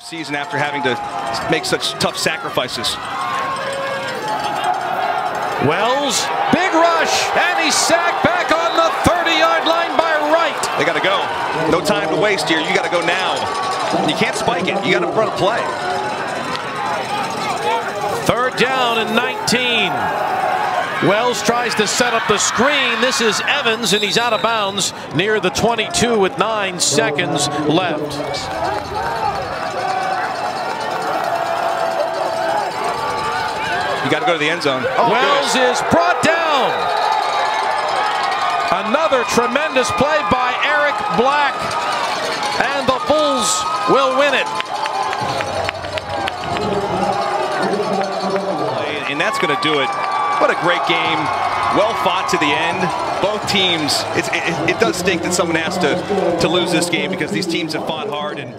season after having to make such tough sacrifices. Wells, big rush, and he's sacked back on the 30-yard line by Wright. They got to go. No time to waste here. You got to go now. You can't spike it. You got to run a play. Third down and 19. Wells tries to set up the screen. This is Evans, and he's out of bounds near the 22 with nine seconds left. You got to go to the end zone. Oh, Wells good. is brought down. Another tremendous play by Eric Black. And the Bulls will win it. And that's going to do it. What a great game. Well fought to the end. Both teams, it, it, it does stink that someone has to, to lose this game because these teams have fought hard and